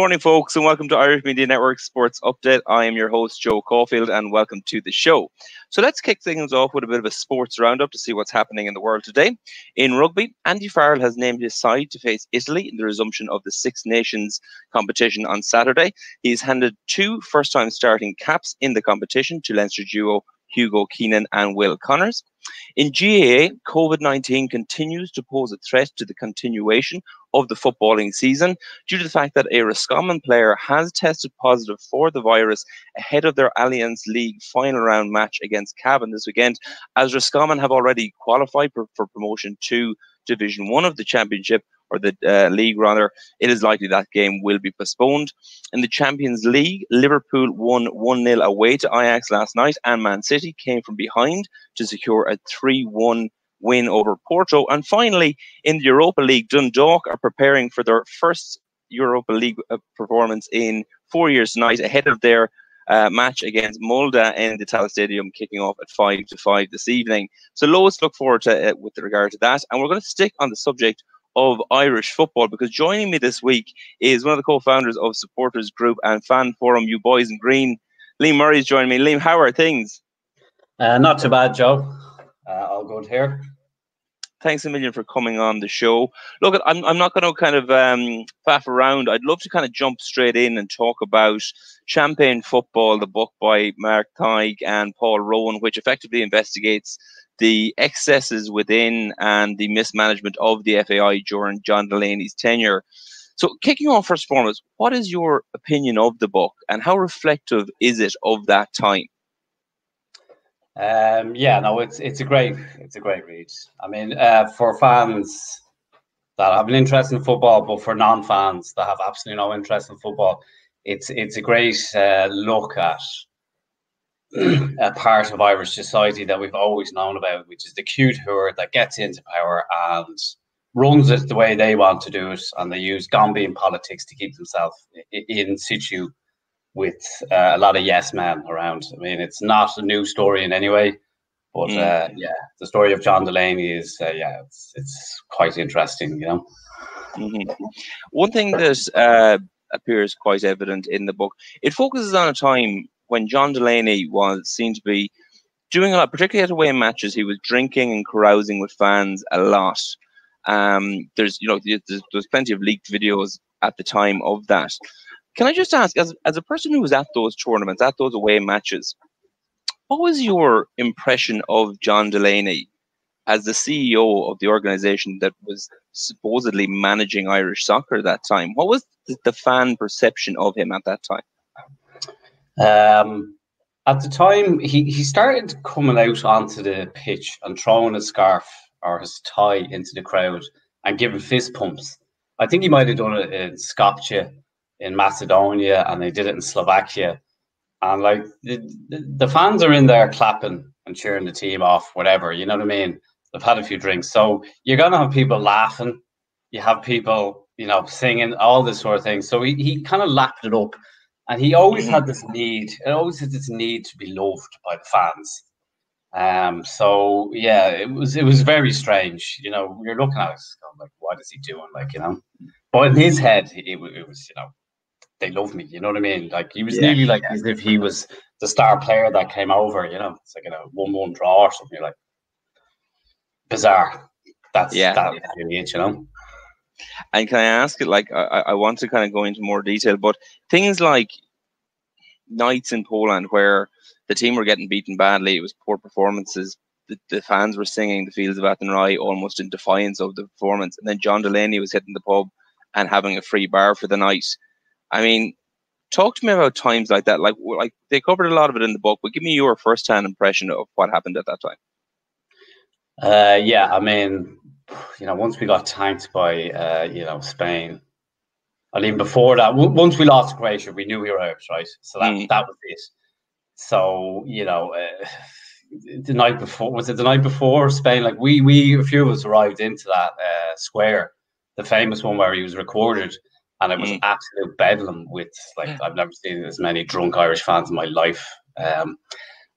morning, folks, and welcome to Irish Media Network Sports Update. I am your host, Joe Caulfield, and welcome to the show. So let's kick things off with a bit of a sports roundup to see what's happening in the world today. In rugby, Andy Farrell has named his side to face Italy in the resumption of the Six Nations competition on Saturday. He's handed two first time starting caps in the competition to Leinster duo Hugo Keenan and Will Connors. In GAA, COVID 19 continues to pose a threat to the continuation of the footballing season due to the fact that a Roscommon player has tested positive for the virus ahead of their Allianz League final round match against Cavan this weekend, as Roscommon have already qualified for, for promotion to Division 1 of the Championship or the uh, league rather, it is likely that game will be postponed. In the Champions League, Liverpool won 1 0 away to Ajax last night, and Man City came from behind to secure a 3 1 win over Porto. And finally, in the Europa League, Dundalk are preparing for their first Europa League uh, performance in four years tonight ahead of their uh, match against Molde in the Tallaght Stadium, kicking off at five to five this evening. So, to look forward to uh, with regard to that. And we're going to stick on the subject of Irish football because joining me this week is one of the co-founders of Supporters Group and Fan Forum, You Boys in Green. Liam Murray is joining me. Liam, how are things? Uh, not too bad, Joe. Uh, all good here. Thanks a million for coming on the show. Look, I'm, I'm not going to kind of um, faff around. I'd love to kind of jump straight in and talk about Champagne Football, the book by Mark Tighe and Paul Rowan, which effectively investigates the excesses within and the mismanagement of the FAI during John Delaney's tenure. So, kicking off first and foremost, what is your opinion of the book and how reflective is it of that time? Um, yeah, no, it's it's a great it's a great read. I mean, uh, for fans that have an interest in football, but for non-fans that have absolutely no interest in football, it's it's a great uh, look at a part of Irish society that we've always known about, which is the cute herd that gets into power and runs it the way they want to do it, and they use Gombeen politics to keep themselves in situ with uh, a lot of yes men around. I mean, it's not a new story in any way, but mm. uh, yeah, the story of John Delaney is uh, yeah, it's it's quite interesting, you know. Mm-hmm. One thing that uh, appears quite evident in the book, it focuses on a time when John Delaney was seen to be doing a lot, particularly at away matches, he was drinking and carousing with fans a lot. Um, there's, you know, there's, there's plenty of leaked videos at the time of that. Can I just ask, as, as a person who was at those tournaments, at those away matches, what was your impression of John Delaney as the CEO of the organization that was supposedly managing Irish soccer at that time? What was the, the fan perception of him at that time? Um, at the time, he, he started coming out onto the pitch and throwing his scarf or his tie into the crowd and giving fist pumps. I think he might have done it in Skopje in Macedonia and they did it in Slovakia. And like the, the fans are in there clapping and cheering the team off, whatever, you know what I mean? They've had a few drinks. So you're going to have people laughing. You have people, you know, singing, all this sort of thing. So he, he kind of lapped it up and he always had this need. It always had this need to be loved by the fans. Um, so yeah, it was it was very strange. You know, you're looking at it like, what is he doing? Like, you know, but in his head, it, it was you know, they love me. You know what I mean? Like he was yeah, nearly like yeah. as if he was the star player that came over. You know, it's like in a one-one draw or something. You're like bizarre. That's yeah, really it. You know. And can I ask it? Like, I, I want to kind of go into more detail, but things like nights in Poland where the team were getting beaten badly, it was poor performances. The, the fans were singing the fields of Athenry almost in defiance of the performance. And then John Delaney was hitting the pub and having a free bar for the night. I mean, talk to me about times like that. Like, like they covered a lot of it in the book, but give me your first-hand impression of what happened at that time. Uh, yeah, I mean, you know, once we got tanked by, uh, you know, Spain, and even before that, once we lost Croatia, we knew we were out, right? So that mm. that was it. So you know, uh, the night before was it the night before Spain? Like we we a few of us arrived into that uh, square, the famous one where he was recorded, and it was mm. absolute bedlam with like I've never seen as many drunk Irish fans in my life. Um,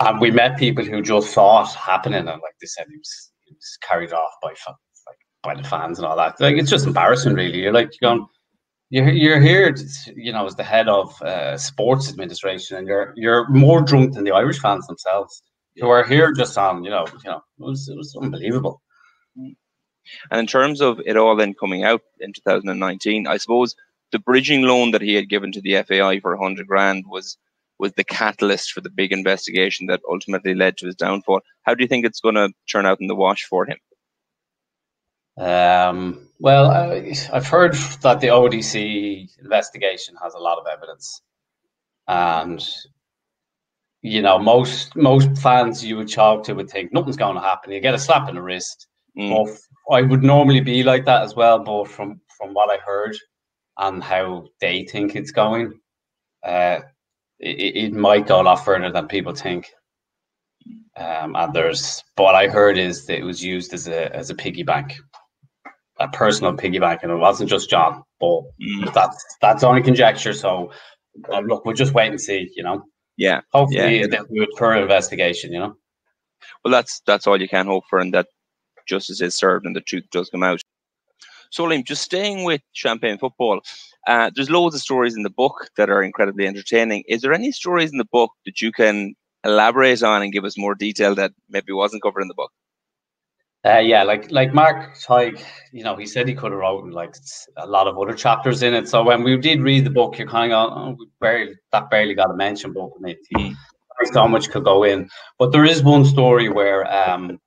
and we met people who just saw it happening, and like they said, he was, he was carried off by by the fans and all that. Like it's just embarrassing, really. You're like you're going you're you're here, you know, as the head of uh, sports administration, and you're you're more drunk than the Irish fans themselves, who are here just on, you know, you know, it was it was unbelievable. And in terms of it all then coming out in 2019, I suppose the bridging loan that he had given to the FAI for 100 grand was was the catalyst for the big investigation that ultimately led to his downfall. How do you think it's going to turn out in the wash for him? Um, well, I, have heard that the ODC investigation has a lot of evidence, and you know, most most fans you would talk to would think nothing's going to happen. You get a slap in the wrist. Mm. I would normally be like that as well, but from from what I heard and how they think it's going, uh, it, it might go a lot further than people think. Um, and there's what I heard is that it was used as a as a piggy bank a personal piggy bank, and it wasn't just John. But mm. that's that's only conjecture. So uh, look, we'll just wait and see. You know. Yeah. Hopefully, yeah. they'll do a thorough investigation. You know. Well, that's that's all you can hope for, and that justice is served and the truth does come out. So, Liam, just staying with champagne football, uh, there's loads of stories in the book that are incredibly entertaining. Is there any stories in the book that you can elaborate on and give us more detail that maybe wasn't covered in the book? Uh, yeah, like like Mark Tighe, you know, he said he could have written like a lot of other chapters in it. So when we did read the book, you're kind of oh, we barely that barely got a mention, but. Mm. So much could go in, but there is one story where um,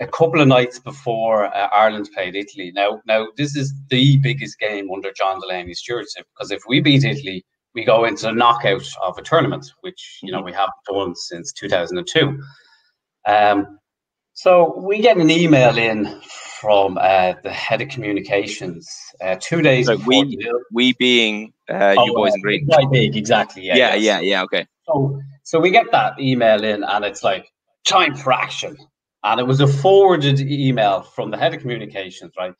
a couple of nights before uh, Ireland played Italy. Now, now this is the biggest game under John Delaney's stewardship because if we beat Italy, we go into the knockout of a tournament, which you know hmm. we haven't done since 2002. Um, so we get an email in from uh, the head of communications uh, two days so we we being uh, oh, you boys in green big exactly yeah yeah yeah yeah okay. So so we get that email in and it's like time for action. And it was a forwarded email from the head of communications right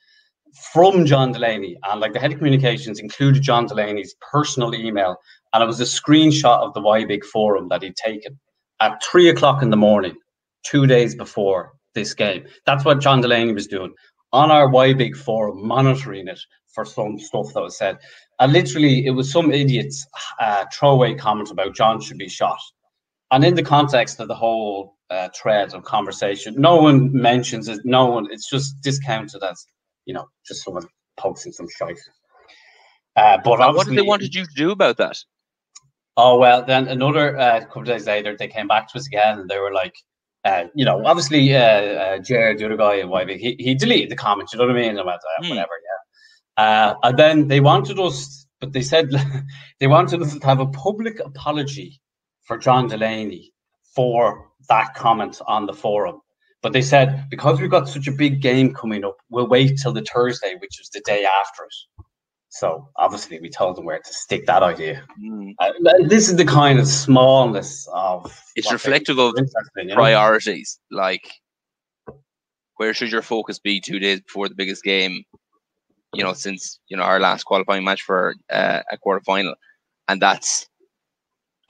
from John Delaney. And like the head of communications included John Delaney's personal email. And it was a screenshot of the YBIG forum that he'd taken at three o'clock in the morning two days before this game. That's what John Delaney was doing on our YBIG forum, monitoring it for some stuff that was said. And literally, it was some idiot's uh, throwaway comment about John should be shot. And in the context of the whole uh, thread of conversation, no one mentions it. No one. It's just discounted as you know, just someone posting some shit. Uh, but what did they wanted you to do about that? Oh well, then another uh, couple of days later, they came back to us again, and they were like, uh, you know, obviously, uh, uh, Jared, the other guy he, he deleted the comments, you know what I mean? About that, mm. whatever, yeah. Uh, and then they wanted us, but they said they wanted us to have a public apology for John Delaney for that comment on the forum. But they said, because we've got such a big game coming up, we'll wait till the Thursday, which is the day after it. So obviously, we told them where to stick that idea. Mm. Uh, this is the kind of smallness of. It's reflective of priorities. Know? Like, where should your focus be two days before the biggest game? You know, since you know our last qualifying match for uh, a quarter final, and that's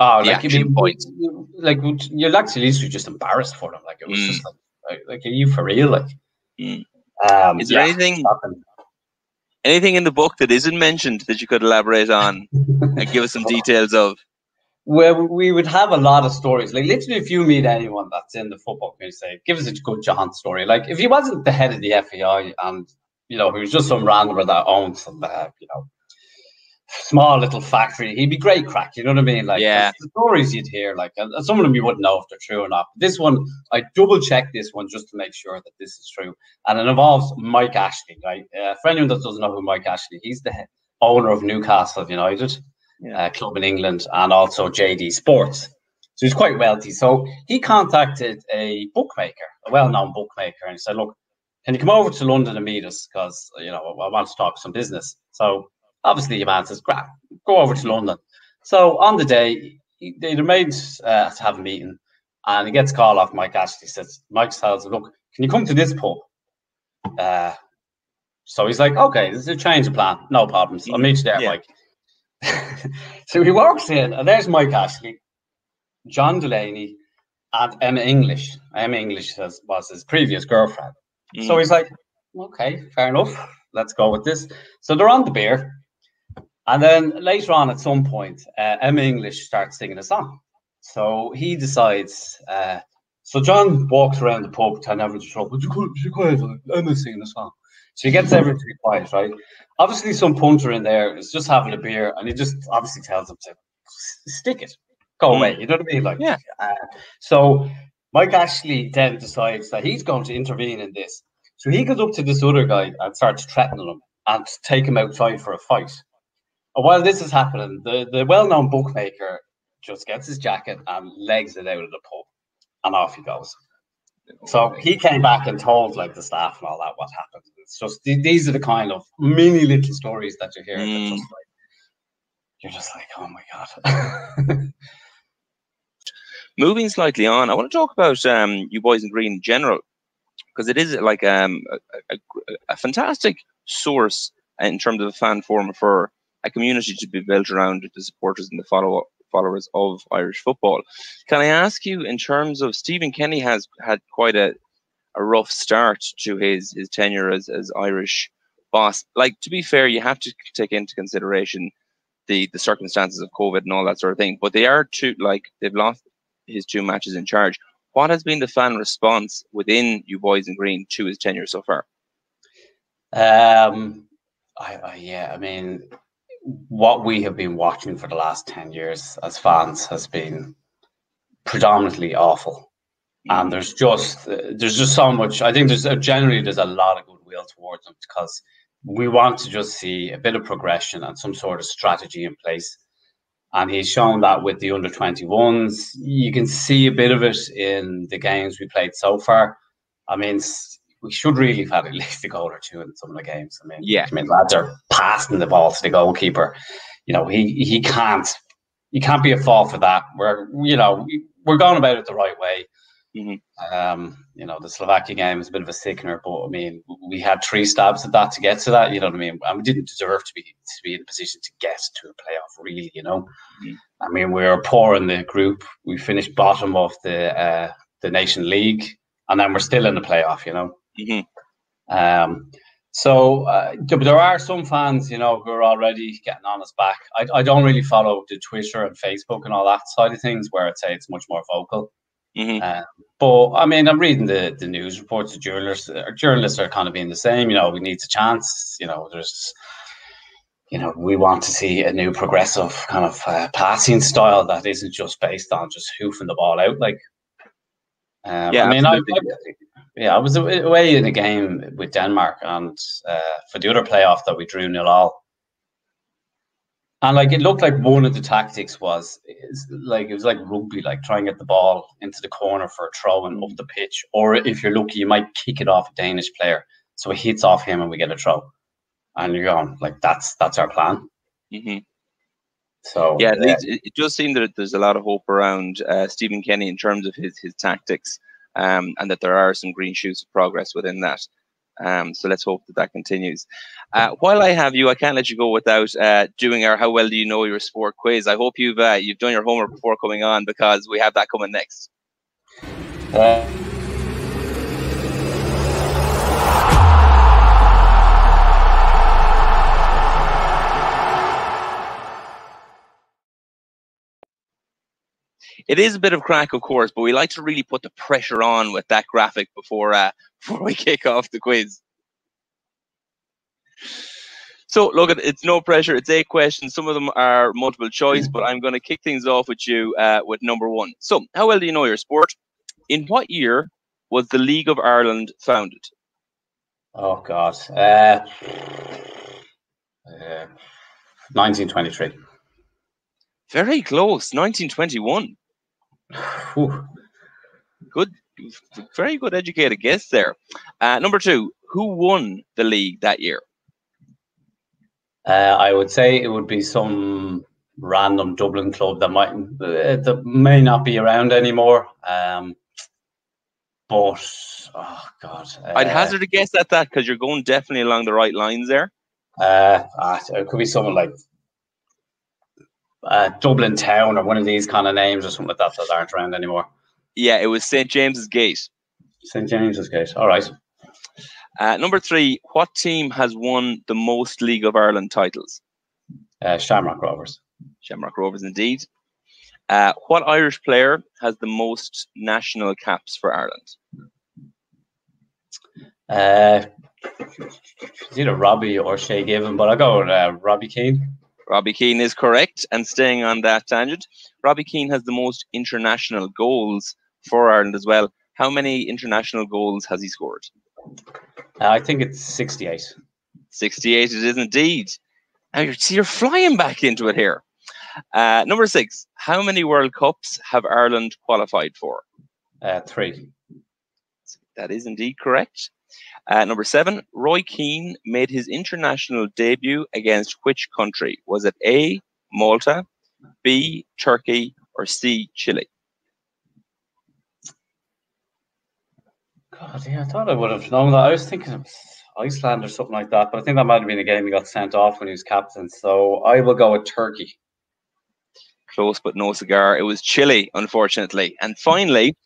oh, like, action mean, point. Like you're actually just embarrassed for them. Like it was mm. just like, like, are you for real? Like, mm. um, is there yeah, anything? Anything in the book that isn't mentioned that you could elaborate on and give us some details of? Well, we would have a lot of stories. Like literally, if you meet anyone that's in the football community, say, give us a good John story. Like if he wasn't the head of the FAI and you know he was just some randomer that owns some, uh, you know, small little factory. He'd be great crack. You know what I mean? Like yeah. the stories you'd hear, like and some of them you wouldn't know if they're true or not. This one, I double checked this one just to make sure that this is true, and it involves Mike Ashley. Right, uh, for anyone that doesn't know who Mike Ashley, he's the owner of Newcastle United, yeah. uh, club in England, and also JD Sports. So he's quite wealthy. So he contacted a bookmaker, a well-known bookmaker, and he said, "Look, can you come over to London and meet us? Because you know I want to talk some business." So Obviously, your man says, "Crap, go over to London." So on the day, they made uh, to have a meeting, and he gets a call off Mike Ashley. Says Mike tells him, "Look, can you come to this pub?" Uh, so he's like, "Okay, this is a change of plan, no problems. I'll meet you there, yeah. Mike." so he walks in, and there's Mike Ashley, John Delaney, and Emma English. Emma English was, was his previous girlfriend. Mm. So he's like, "Okay, fair enough. Let's go with this." So they're on the beer And then later on, at some point, uh, Emma English starts singing a song. So he decides. Uh, so John walks around the pub, telling everyone to shut up. Would you be quiet? Emma's singing a song. So he gets everyone to be quiet, right? Obviously, some punter in there is just having a beer, and he just obviously tells them to stick it, go away. You know what I mean? Like, Yeah. Uh, so Mike Ashley then decides that he's going to intervene in this. So he goes up to this other guy and starts threatening him and take him outside for a fight. And while this is happening, the, the well known bookmaker just gets his jacket and legs it out of the pub and off he goes. So he came back and told like the staff and all that what happened. It's just these are the kind of mini little stories that you hear. that Mm. just like, you're just like, oh my god. moving slightly on, I want to talk about um, you boys in green in general because it is like um, a, a, a fantastic source in terms of a fan forum for a community to be built around the supporters and the follow followers of Irish football. Can I ask you, in terms of Stephen Kenny has had quite a, a rough start to his his tenure as, as Irish boss. Like to be fair, you have to take into consideration the the circumstances of COVID and all that sort of thing. But they are two like they've lost his two matches in charge. What has been the fan response within you boys in green to his tenure so far? Um, I, I yeah, I mean, what we have been watching for the last ten years as fans has been predominantly awful, and there's just there's just so much. I think there's uh, generally there's a lot of goodwill towards them because we want to just see a bit of progression and some sort of strategy in place. And he's shown that with the under 21s. You can see a bit of it in the games we played so far. I mean, we should really have had at least a goal or two in some of the games. I mean, Yeah. I mean, lads are passing the ball to the goalkeeper. You know, he he can't he can't be a fault for that. We're you know we- we're going about it the right way. Mhm. Um, you know, the Slovakia game is a bit of a sickener, but I mean, we had three stabs at that to get to that. You know what I mean? And we didn't deserve to be to be in a position to get to a playoff. Really, you know. Mhm. I mean, we were poor in the group. We finished bottom of the uh, the Nation League, and then we're still in the playoff. You know. Mhm. Um, so uh, there are some fans, you know, who are already getting on us back. I, I don't really follow the Twitter and Facebook and all that side of things, where I'd say it's much more vocal. Mhm. Um, but I mean, I'm reading the, the news reports. The journalists, uh, journalists are kind of being the same. You know, we need a chance. You know, there's, you know, we want to see a new progressive kind of uh, passing style that isn't just based on just hoofing the ball out. Like, um, Yeah, I mean, I. I- yeah, I was away in a game with Denmark, and uh, for the other playoff that we drew nil all. And like it looked like one of the tactics was is like it was like rugby, like try and get the ball into the corner for a throw and up the pitch, or if you're lucky, you might kick it off a Danish player, so it hits off him and we get a throw. And you're going like that's that's our plan. Mhm. So Yeah, it, uh, it, it does seem that there's a lot of hope around uh, Stephen Kenny in terms of his his tactics, um, and that there are some green shoots of progress within that. Um, so let's hope that that continues. Uh, while I have you, I can't let you go without uh, doing our "How well do you know your sport?" quiz. I hope you've uh, you've done your homework before coming on because we have that coming next. It is a bit of crack, of course, but we like to really put the pressure on with that graphic before uh, before we kick off the quiz. So, look, it- it's no pressure. It's eight questions. Some of them are multiple choice, but I'm going to kick things off with you uh, with number one. So, how well do you know your sport? In what year was the League of Ireland founded? oh god, uh, uh, 1923. Very close, 1921. Whew. Good, very good educated guess there. Uh, number two, who won the league that year? Uh, I would say it would be some random Dublin club that might uh, that may not be around anymore. Um, but oh god, uh, I'd hazard a guess at that because you're going definitely along the right lines there. Uh, ah, it could be someone like uh, Dublin Town or one of these kind of names or something like that that aren't around anymore. Yeah, it was St James's Gate. St James's Gate. All right. Uh, number three, what team has won the most League of Ireland titles? Uh, Shamrock Rovers. Shamrock Rovers, indeed. Uh, what Irish player has the most national caps for Ireland? Uh, it's either Robbie or Shay Given, but I'll go with uh, Robbie Keane. Robbie Keane is correct. And staying on that tangent, Robbie Keane has the most international goals for Ireland as well. How many international goals has he scored? Uh, I think it's 68. 68 it is indeed. Now you're, see, you're flying back into it here. Uh, number six, how many World Cups have Ireland qualified for? Uh, three. That is indeed correct. Uh, number seven, Roy Keane made his international debut against which country? Was it A, Malta, B, Turkey, or C, Chile? God, yeah, I thought I would have known that. I was thinking of Iceland or something like that, but I think that might have been a game he got sent off when he was captain. So I will go with Turkey. Close, but no cigar. It was Chile, unfortunately. And finally,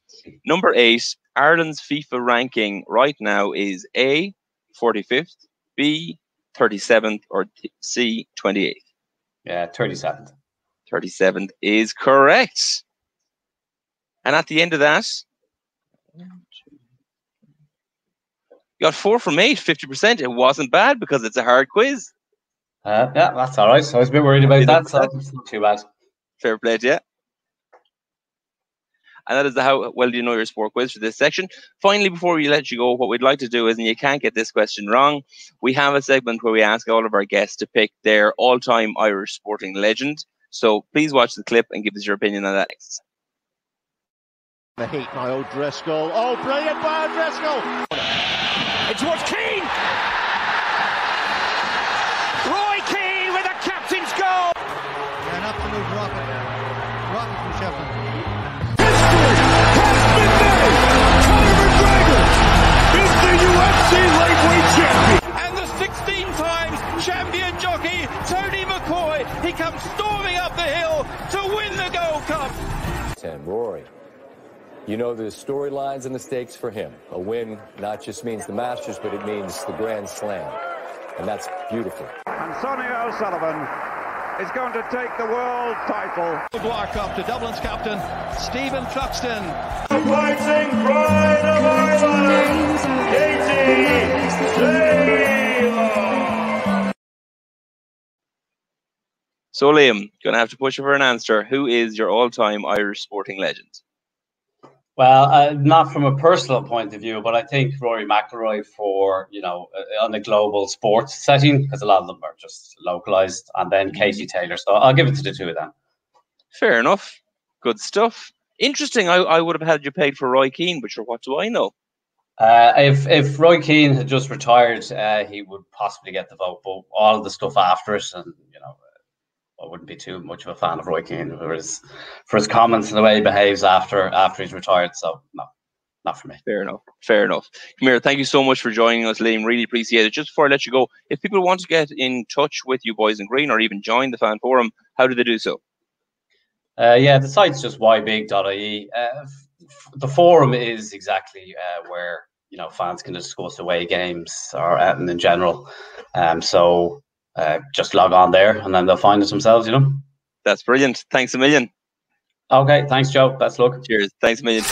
number eight, Ireland's FIFA ranking right now is A, 45th, B, 37th, or C, 28th. Yeah, 37th. 37th is correct. And at the end of that, you got four from eight, 50%. It wasn't bad because it's a hard quiz. Uh, yeah, that's all right. So I was a bit worried about that, so it's not too bad. Fair play you. And that is the how well do you know your sport quiz for this section. Finally, before we let you go, what we'd like to do is, and you can't get this question wrong, we have a segment where we ask all of our guests to pick their all-time Irish sporting legend. So please watch the clip and give us your opinion on that next. The heat by O'Driscoll. Oh, brilliant by O'Driscoll! It's towards Keane! Know the storylines and the stakes for him. A win not just means the Masters, but it means the Grand Slam. And that's beautiful. And Sonia O'Sullivan is going to take the world title. Maguire Cup to Dublin's captain, Stephen Cluxton. Fighting pride of Ireland, Katie Taylor. So, Liam, gonna have to push you for an answer. Who is your all-time Irish sporting legend? Well, uh, not from a personal point of view, but I think Rory McIlroy for you know uh, on a global sports setting because a lot of them are just localized, and then Katie Taylor. So I'll give it to the two of them. Fair enough. Good stuff. Interesting. I, I would have had you paid for Roy Keane, but sure, what do I know? Uh, if if Roy Keane had just retired, uh, he would possibly get the vote. But all the stuff after it, and you know, I wouldn't be too much of a fan of Roy Keane for his for his comments and the way he behaves after after he's retired. So no, not for me. Fair enough. Fair enough. Come. Thank you so much for joining us, Liam. Really appreciate it. Just before I let you go, if people want to get in touch with you, boys in green, or even join the fan forum, how do they do so? Uh, yeah, the site's just ybig.ie. Uh, f- the forum is exactly uh, where you know fans can discuss away games or and in general. Um, so uh, just log on there and then they'll find it themselves. You know. That's brilliant. Thanks a million. Okay, thanks, Joe. Best luck. Cheers. Thanks a million.